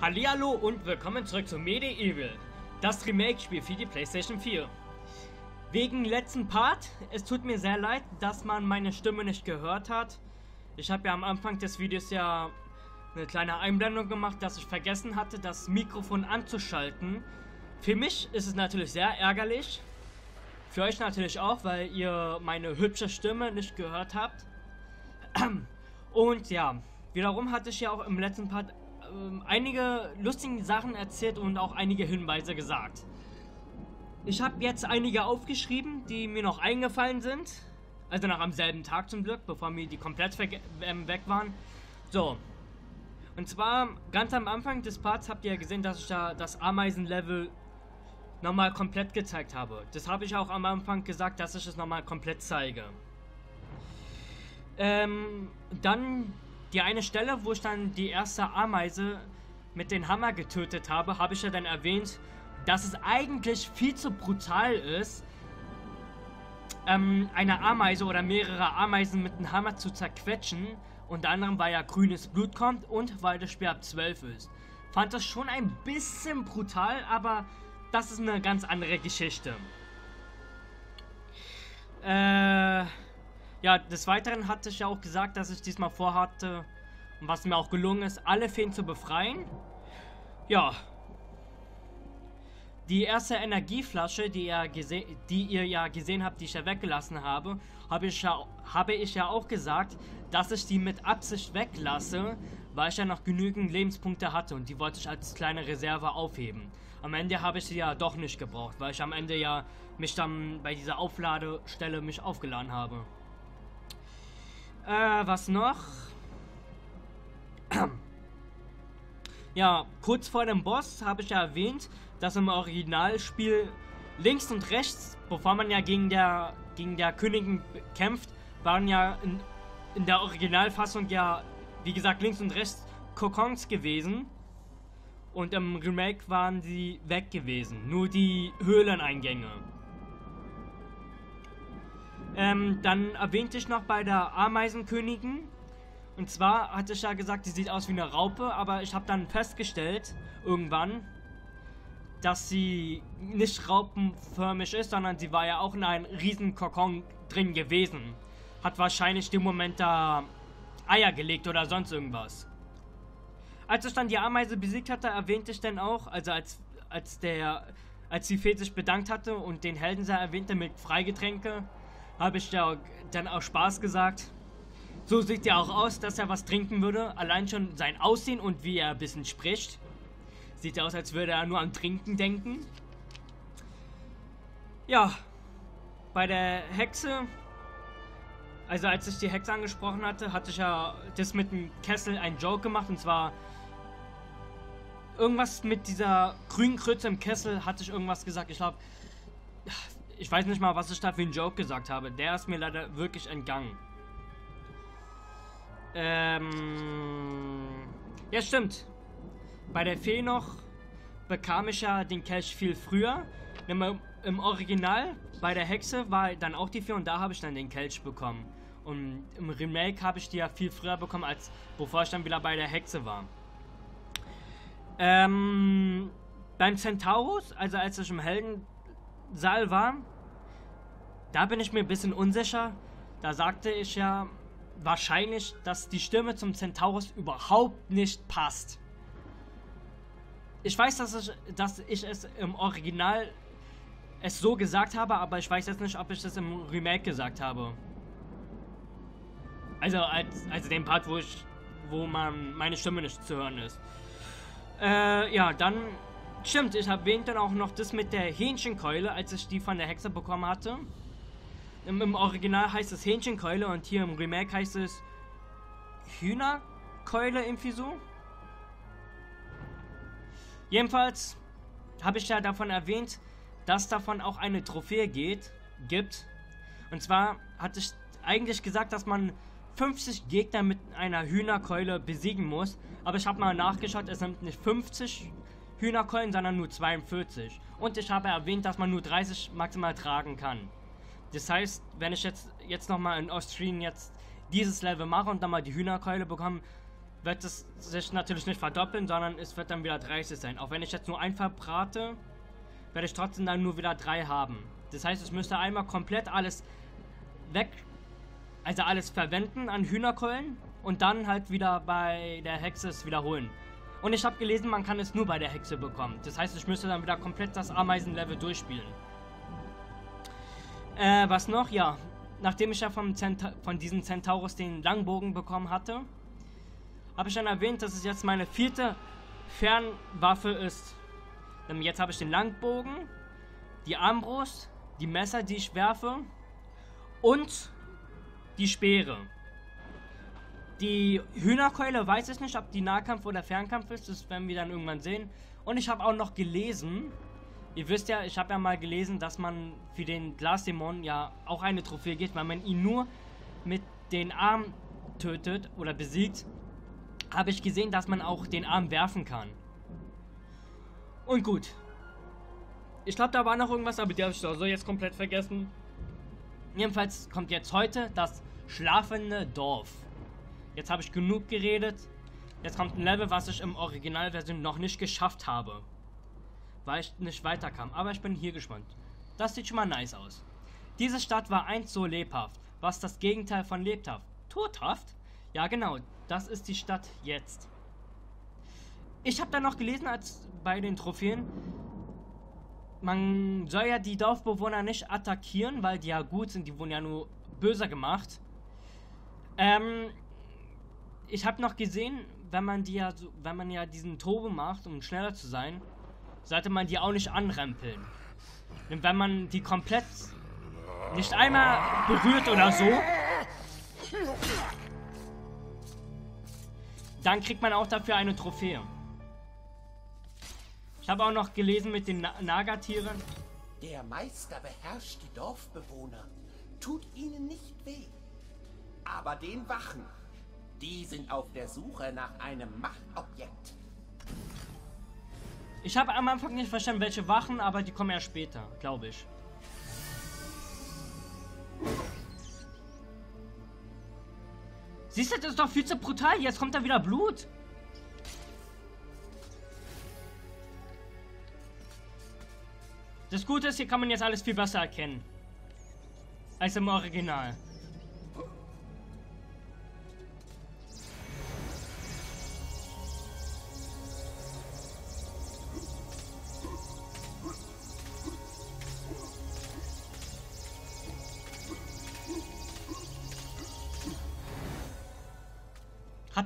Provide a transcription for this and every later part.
Hallihallo und willkommen zurück zu Medieval, das Remake-Spiel für die Playstation 4. Wegen letzten Part, es tut mir sehr leid, dass man meine Stimme nicht gehört hat. Ich habe ja am Anfang des Videos ja eine kleine Einblendung gemacht, dass ich vergessen hatte, das Mikrofon anzuschalten. Für mich ist es natürlich sehr ärgerlich. Für euch natürlich auch, weil ihr meine hübsche Stimme nicht gehört habt. Und ja, wiederum hatte ich ja auch im letzten Part ähm, einige lustige Sachen erzählt und auch einige Hinweise gesagt. Ich habe jetzt einige aufgeschrieben, die mir noch eingefallen sind. Also noch am selben Tag zum Glück, bevor mir die komplett ähm, weg waren. So. Und zwar, ganz am Anfang des Parts habt ihr ja gesehen, dass ich da das Ameisenlevel nochmal komplett gezeigt habe. Das habe ich auch am Anfang gesagt, dass ich es nochmal komplett zeige. Ähm, dann die eine Stelle, wo ich dann die erste Ameise mit dem Hammer getötet habe, habe ich ja dann erwähnt, dass es eigentlich viel zu brutal ist, ähm, eine Ameise oder mehrere Ameisen mit einem Hammer zu zerquetschen. Unter anderem, weil ja grünes Blut kommt und weil das Spiel ab 12 ist. Fand das schon ein bisschen brutal, aber das ist eine ganz andere Geschichte. Äh... Ja, des Weiteren hatte ich ja auch gesagt, dass ich diesmal vorhatte, und was mir auch gelungen ist, alle Feen zu befreien. Ja. Die erste Energieflasche, die ihr, die ihr ja gesehen habt, die ich ja weggelassen habe, habe ich ja, habe ich ja auch gesagt, dass ich die mit Absicht weglasse, weil ich ja noch genügend Lebenspunkte hatte und die wollte ich als kleine Reserve aufheben. Am Ende habe ich sie ja doch nicht gebraucht, weil ich am Ende ja mich dann bei dieser Aufladestelle mich aufgeladen habe. Äh, was noch? ja, kurz vor dem Boss habe ich ja erwähnt, dass im Originalspiel links und rechts, bevor man ja gegen der, gegen der Königin kämpft, waren ja in, in der Originalfassung ja, wie gesagt, links und rechts Kokons gewesen. Und im Remake waren sie weg gewesen. Nur die Höhleneingänge. Ähm, dann erwähnte ich noch bei der Ameisenkönigin. Und zwar hatte ich ja gesagt, die sieht aus wie eine Raupe, aber ich habe dann festgestellt, irgendwann, dass sie nicht raupenförmig ist, sondern sie war ja auch in einem riesen Kokon drin gewesen. Hat wahrscheinlich dem Moment da Eier gelegt oder sonst irgendwas. Als ich dann die Ameise besiegt hatte, erwähnte ich dann auch, also als, als der, als die Fee sich bedankt hatte und den Heldenser erwähnte mit Freigetränke, habe ich ja dann auch Spaß gesagt. So sieht er auch aus, dass er was trinken würde. Allein schon sein Aussehen und wie er ein bisschen spricht. Sieht aus, als würde er nur an Trinken denken. Ja, bei der Hexe, also als ich die Hexe angesprochen hatte, hatte ich ja das mit dem Kessel ein Joke gemacht. Und zwar irgendwas mit dieser grünen Kröte im Kessel hatte ich irgendwas gesagt. Ich glaube, ich weiß nicht mal, was ich da für einen Joke gesagt habe. Der ist mir leider wirklich entgangen. Ähm. Ja, stimmt. Bei der Fee noch bekam ich ja den Cash viel früher. Im, Original bei der Hexe war dann auch die Fee und da habe ich dann den Kelch bekommen. Und im Remake habe ich die ja viel früher bekommen, als bevor ich dann wieder bei der Hexe war. Ähm, beim Centaurus, also als ich im Heldensaal war, da bin ich mir ein bisschen unsicher. Da sagte ich ja wahrscheinlich, dass die Stimme zum Centaurus überhaupt nicht passt. Ich weiß, dass ich, dass ich es im Original es so gesagt habe, aber ich weiß jetzt nicht, ob ich das im Remake gesagt habe. Also als also den Part, wo ich wo man meine Stimme nicht zu hören ist. Äh, ja, dann stimmt, ich erwähnte dann auch noch das mit der Hähnchenkeule, als ich die von der Hexe bekommen hatte. Im, Im, Original heißt es Hähnchenkeule und hier im Remake heißt es Hühnerkeule irgendwie so. Jedenfalls habe ich ja davon erwähnt, dass davon auch eine Trophäe geht, gibt. Und zwar hatte ich eigentlich gesagt, dass man 50 Gegner mit einer Hühnerkeule besiegen muss. Aber ich habe mal nachgeschaut, es sind nicht 50 Hühnerkeulen, sondern nur 42. Und ich habe erwähnt, dass man nur 30 maximal tragen kann. Das heißt, wenn ich jetzt, jetzt nochmal in Australien jetzt dieses Level mache und dann mal die Hühnerkeule bekomme, wird es sich natürlich nicht verdoppeln, sondern es wird dann wieder 30 sein. Auch wenn ich jetzt nur ein verbrate, werde ich trotzdem dann nur wieder drei haben. Das heißt, ich müsste einmal komplett alles weg, also alles verwenden an Hühnerkeulen und dann halt wieder bei der Hexe es wiederholen. Und ich habe gelesen, man kann es nur bei der Hexe bekommen. Das heißt, ich müsste dann wieder komplett das Ameisenlevel durchspielen. Äh, was noch? Ja, nachdem ich ja vom von diesem Centaurus den Langbogen bekommen hatte, habe ich dann erwähnt, dass es jetzt meine vierte Fernwaffe ist. Denn jetzt habe ich den Langbogen, die Armbrust, die Messer, die ich werfe und die Speere. Die Hühnerkeule weiß ich nicht, ob die Nahkampf oder Fernkampf ist. Das werden wir dann irgendwann sehen. Und ich habe auch noch gelesen, ihr wisst ja, ich habe ja mal gelesen, dass man für den Glasdämon ja auch eine Trophäe gibt, weil man ihn nur mit den Armen tötet oder besiegt. Habe ich gesehen, dass man auch den Arm werfen kann. Und gut. Ich glaube, da war noch irgendwas, aber die habe ich so jetzt komplett vergessen. Jedenfalls kommt jetzt heute das schlafende Dorf. Jetzt habe ich genug geredet. Jetzt kommt ein Level, was ich im Originalversion noch nicht geschafft habe. Weil ich nicht weiterkam. Aber ich bin hier gespannt. Das sieht schon mal nice aus. Diese Stadt war einst so lebhaft. Was das Gegenteil von lebhaft? Todhaft? Ja genau, das ist die Stadt jetzt. Ich habe dann noch gelesen, als bei den Trophäen, man soll ja die Dorfbewohner nicht attackieren, weil die ja gut sind, die wurden ja nur böser gemacht. Ähm, ich habe noch gesehen, wenn man die ja, wenn man ja diesen Turbo macht, um schneller zu sein, sollte man die auch nicht anrempeln. Denn wenn man die komplett nicht einmal berührt oder so, dann kriegt man auch dafür eine Trophäe. Ich habe auch noch gelesen mit den Na Nagatieren. Der Meister beherrscht die Dorfbewohner, tut ihnen nicht weh. Aber den Wachen die sind auf der Suche nach einem Machtobjekt. Ich habe am Anfang nicht verstanden, welche Wachen, aber die kommen ja später, glaube ich. Siehst du, das ist doch viel zu brutal. Jetzt kommt da wieder Blut. Das Gute ist, hier kann man jetzt alles viel besser erkennen. Als im Original.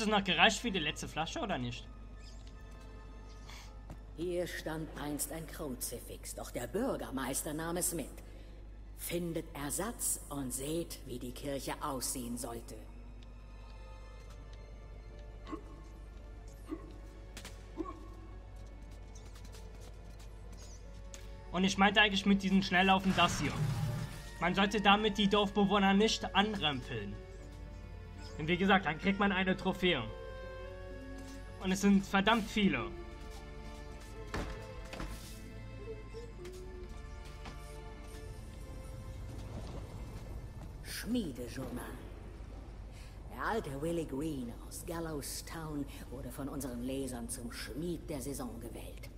Hat es noch gereicht für die letzte Flasche oder nicht? Hier stand einst ein Kruzifix, doch der Bürgermeister nahm es mit. Findet Ersatz und seht, wie die Kirche aussehen sollte. Und ich meinte eigentlich mit diesem Schnelllaufen das hier. Man sollte damit die Dorfbewohner nicht anrempeln. Und wie gesagt, dann kriegt man eine Trophäe. Und es sind verdammt viele. Schmiedejournal. Der alte Willie Green aus Gallows Town wurde von unseren Lesern zum Schmied der Saison gewählt.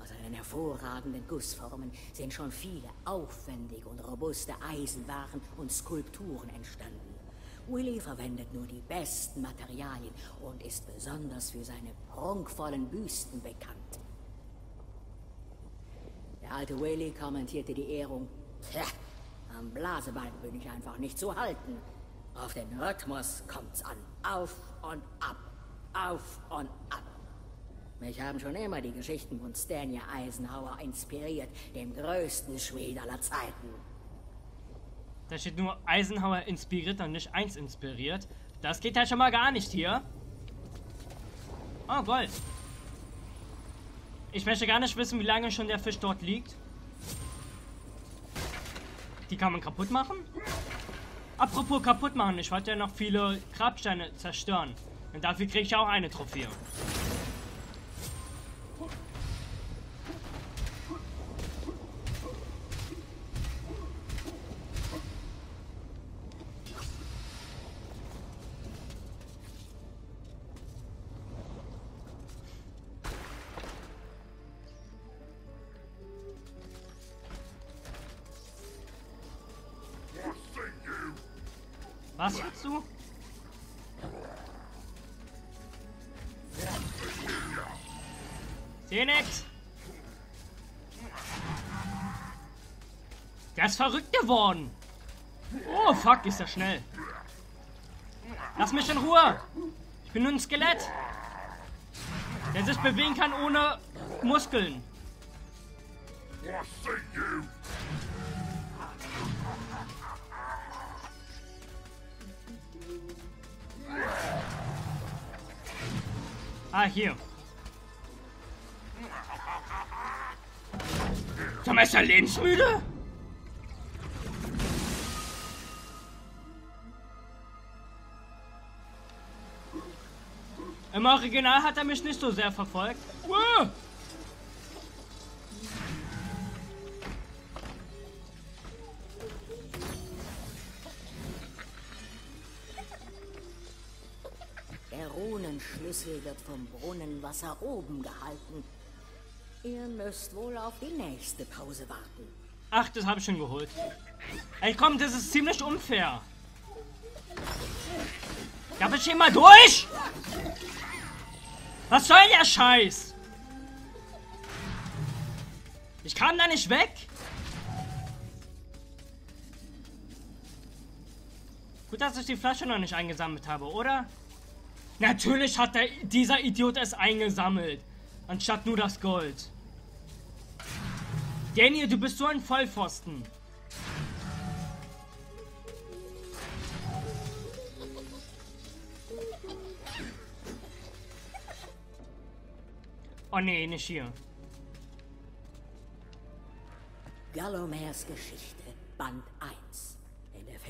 Aus seinen hervorragenden Gussformen sind schon viele aufwendige und robuste Eisenwaren und Skulpturen entstanden. Willy verwendet nur die besten Materialien und ist besonders für seine prunkvollen Büsten bekannt. Der alte Willy kommentierte die Ehrung. Tja, am Blasebalg bin ich einfach nicht zu halten. Auf den Rhythmus kommt's an. Auf und ab. Auf und ab. Mich haben schon immer die Geschichten von Stania Eisenhower inspiriert, dem größten Schwede aller Zeiten. Da steht nur Eisenhower inspiriert und nicht eins inspiriert. Das geht halt schon mal gar nicht hier. Oh, Gold. Ich möchte gar nicht wissen, wie lange schon der Fisch dort liegt. Die kann man kaputt machen? Apropos kaputt machen, ich wollte ja noch viele Grabsteine zerstören. Und dafür kriege ich auch eine Trophäe. Seh nix. Der ist verrückt geworden. Oh, fuck, ist er schnell. Lass mich in Ruhe. Ich bin nur ein Skelett. Der sich bewegen kann ohne Muskeln. Ah, hier. Sag mal, ist er lebensmüde? Im Original hat er mich nicht so sehr verfolgt. Wow. Der Runenschlüssel wird vom Brunnenwasser oben gehalten. Ihr müsst wohl auf die nächste Pause warten. Ach, das habe ich schon geholt. Ey, komm, das ist ziemlich unfair. Darf ich hier mal durch? Was soll der Scheiß? Ich kam da nicht weg. Gut, dass ich die Flasche noch nicht eingesammelt habe, oder? Natürlich hat der, dieser Idiot es eingesammelt, anstatt nur das Gold. Daniel, du bist so ein Vollpfosten. Oh nee, nicht hier. Gallomers Geschichte, Band 1.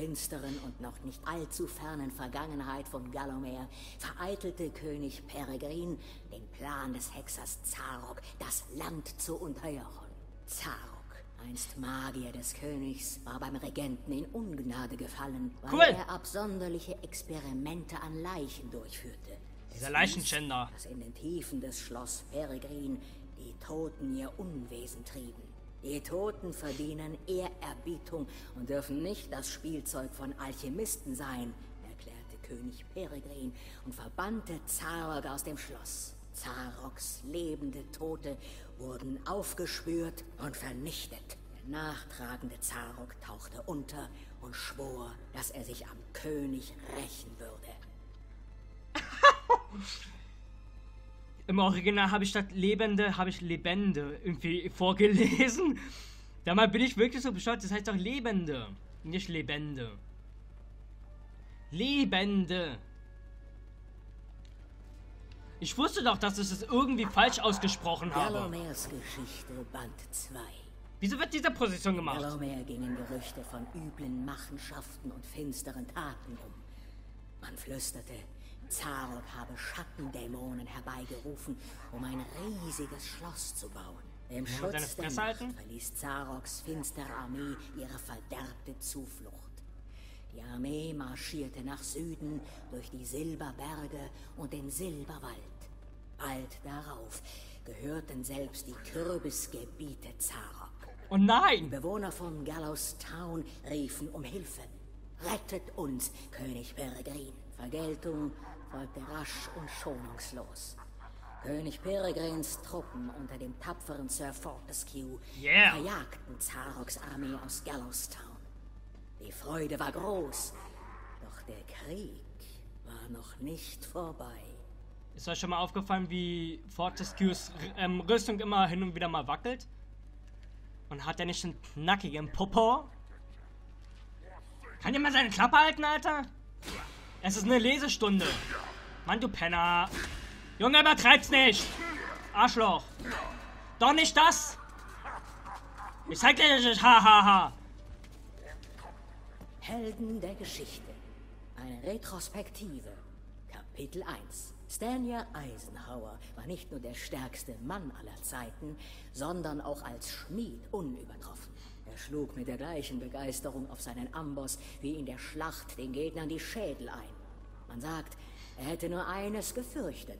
In der finsteren und noch nicht allzu fernen Vergangenheit von Gallomer vereitelte König Peregrin den Plan des Hexers Zarok, das Land zu unterjochen. Zarok, einst Magier des Königs, war beim Regenten in Ungnade gefallen, weil Cool. er absonderliche Experimente an Leichen durchführte. Dieser Es Leichenschänder. dass in den Tiefen des Schloss Peregrin die Toten ihr Unwesen trieben. Die Toten verdienen Ehrerbietung und dürfen nicht das Spielzeug von Alchemisten sein, erklärte König Peregrin und verbannte Zarok aus dem Schloss. Zaroks lebende Tote wurden aufgespürt und vernichtet. Der nachtragende Zarok tauchte unter und schwor, dass er sich am König rächen würde. Im Original habe ich statt Lebende, habe ich Lebende irgendwie vorgelesen. Dabei bin ich wirklich so bescheuert, das heißt doch Lebende, nicht Lebende. Lebende. Ich wusste doch, dass ich es irgendwie falsch ausgesprochen habe. Gallomers Geschichte, Band 2. Wieso wird diese Position gemacht? Gallomer gingen Gerüchte von üblen Machenschaften und finsteren Taten um. Man flüsterte, Zarok habe Schattendämonen herbeigerufen, um ein riesiges Schloss zu bauen. Im Schutz der halten? verließ Zaroks finstere Armee ihre verderbte Zuflucht. Die Armee marschierte nach Süden durch die Silberberge und den Silberwald. Bald darauf gehörten selbst die Kürbisgebiete Zarok. Oh nein! Bewohner von Gallows Town riefen um Hilfe. Rettet uns, König Peregrin. Vergeltung folgte rasch und schonungslos. König Peregrins Truppen unter dem tapferen Sir Fortescue Yeah. verjagten Zaroks Armee aus Gallows Town. Die Freude war groß, doch der Krieg war noch nicht vorbei. Ist euch schon mal aufgefallen, wie Fortescues ähm, Rüstung immer hin und wieder mal wackelt? Und hat er nicht einen knackigen Popo? Kann ihr mal seine Klappe halten, Alter? Es ist eine Lesestunde. Mann, du Penner. Junge, übertreib's nicht. Arschloch. Doch nicht das. Ich zeig dir das. Ha, ha, ha. Helden der Geschichte. Eine Retrospektive. Kapitel 1. Stanya Eisenhower war nicht nur der stärkste Mann aller Zeiten, sondern auch als Schmied unübertroffen. Er schlug mit der gleichen Begeisterung auf seinen Amboss wie in der Schlacht den Gegnern die Schädel ein. Man sagt, er hätte nur eines gefürchtet.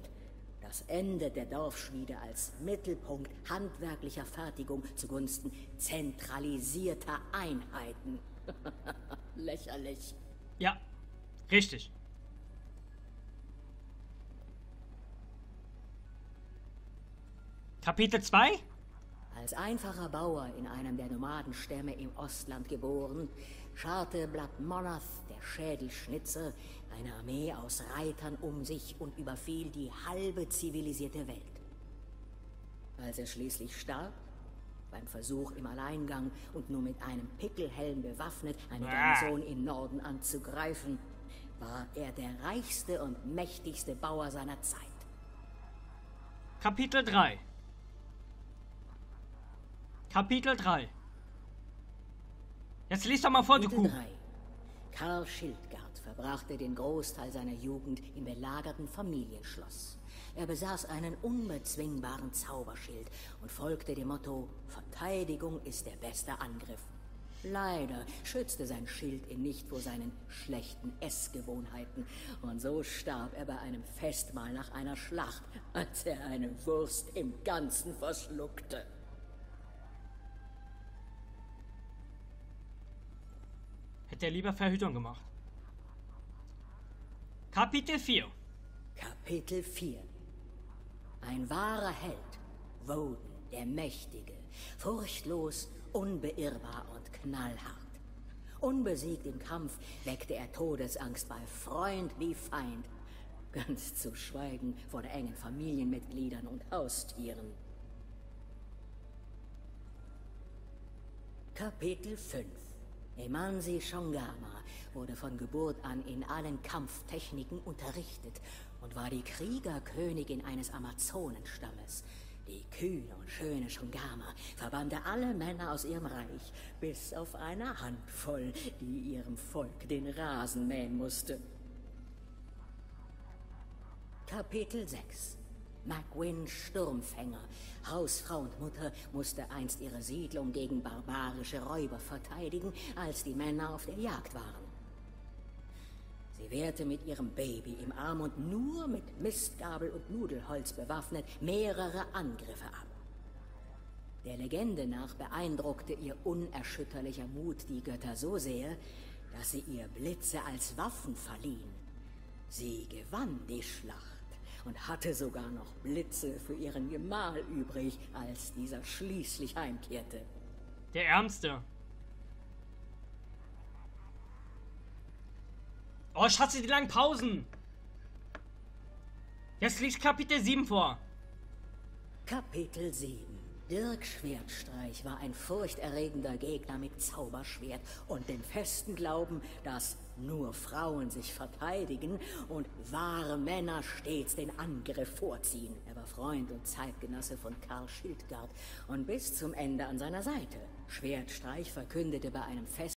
Das Ende der Dorfschmiede als Mittelpunkt handwerklicher Fertigung zugunsten zentralisierter Einheiten. Lächerlich. Ja. Richtig. Kapitel 2? Als einfacher Bauer in einem der Nomadenstämme im Ostland geboren, scharte Blood Monath, der Schädelschnitzer, eine Armee aus Reitern um sich und überfiel die halbe zivilisierte Welt. Als er schließlich starb, beim Versuch im Alleingang und nur mit einem Pickelhelm bewaffnet, eine Garnison im Norden anzugreifen, war er der reichste und mächtigste Bauer seiner Zeit. Kapitel 3 Kapitel 3 Jetzt liest doch mal vor, du Kuh. 3. Karl Schildgard verbrachte den Großteil seiner Jugend im belagerten Familienschloss. Er besaß einen unbezwingbaren Zauberschild und folgte dem Motto, Verteidigung ist der beste Angriff. Leider schützte sein Schild ihn nicht vor seinen schlechten Essgewohnheiten, und so starb er bei einem Festmahl nach einer Schlacht, als er eine Wurst im Ganzen verschluckte. Hätte er lieber Verhütung gemacht. Kapitel 4 Kapitel 4 Ein wahrer Held, Woden, der Mächtige, furchtlos, unbeirrbar und knallhart. Unbesiegt im Kampf weckte er Todesangst bei Freund wie Feind, ganz zu schweigen vor der engen Familienmitgliedern und Haustieren. Kapitel 5 Emansi Shongama wurde von Geburt an in allen Kampftechniken unterrichtet und war die Kriegerkönigin eines Amazonenstammes. Die kühne und schöne Shongama verbannte alle Männer aus ihrem Reich, bis auf eine Handvoll, die ihrem Volk den Rasen mähen musste. Kapitel 6 McWin Sturmfänger, Hausfrau und Mutter, musste einst ihre Siedlung gegen barbarische Räuber verteidigen, als die Männer auf der Jagd waren. Sie wehrte mit ihrem Baby im Arm und nur mit Mistgabel und Nudelholz bewaffnet mehrere Angriffe ab. Der Legende nach beeindruckte ihr unerschütterlicher Mut die Götter so sehr, dass sie ihr Blitze als Waffen verliehen. Sie gewann die Schlacht und hatte sogar noch Blitze für ihren Gemahl übrig, als dieser schließlich heimkehrte. Der Ärmste. Oh, Schatze, die langen Pausen. Jetzt liegt Kapitel 7 vor. Kapitel 7 Dirk Schwertstreich war ein furchterregender Gegner mit Zauberschwert und dem festen Glauben, dass nur Frauen sich verteidigen und wahre Männer stets den Angriff vorziehen. Er war Freund und Zeitgenosse von Karl Schildgard und bis zum Ende an seiner Seite. Schwertstreich verkündete bei einem Fest